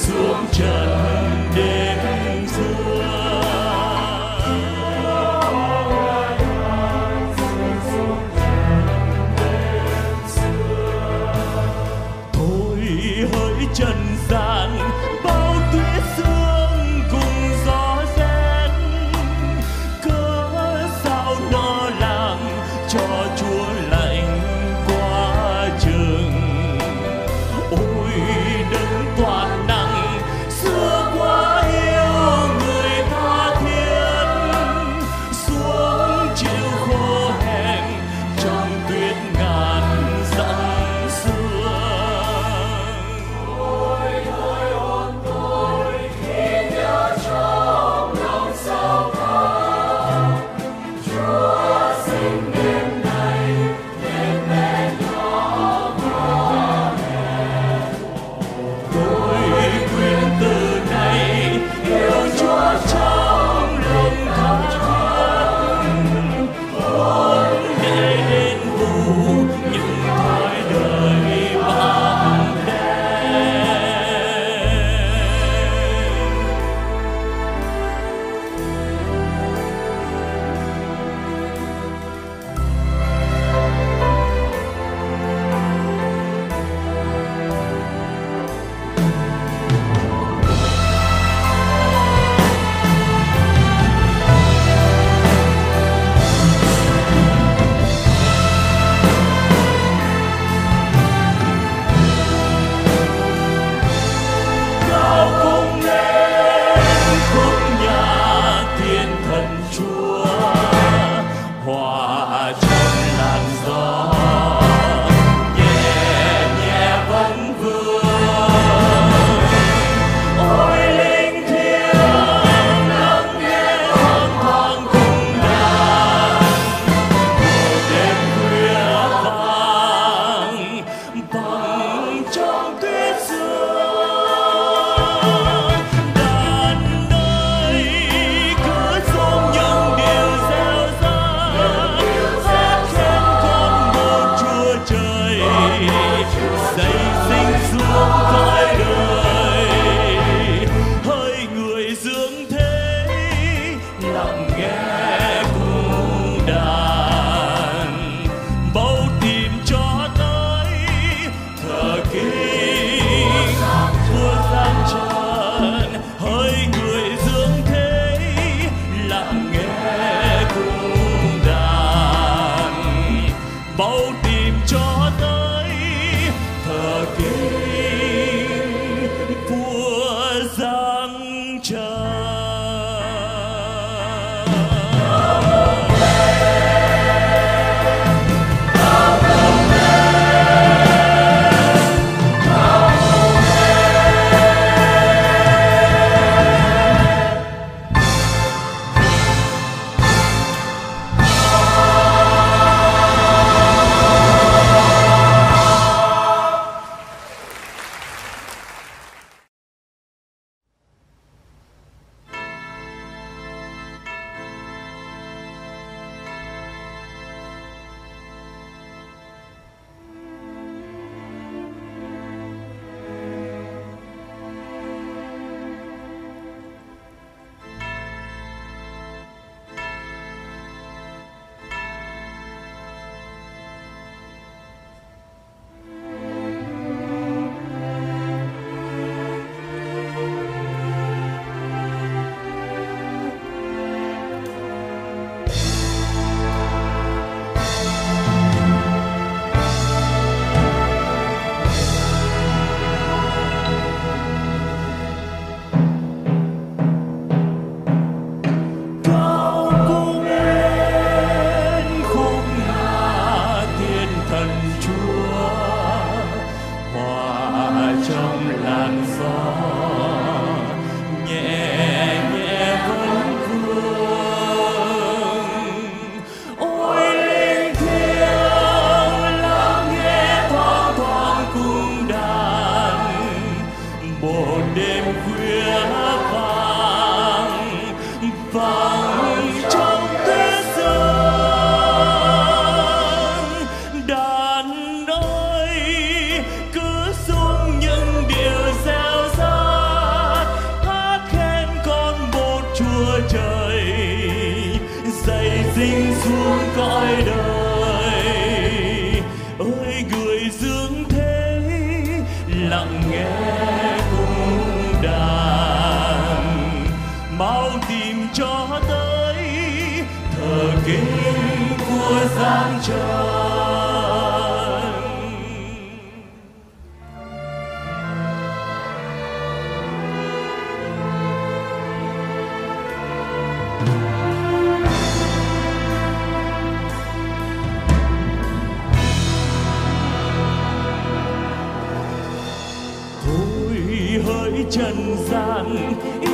xuống trần chúa trời dạy dinh xuống cõi đời. Ơi người dương thế, lặng nghe cung đàn. Mau tìm cho tới, thờ kinh của giang trời. trần gian.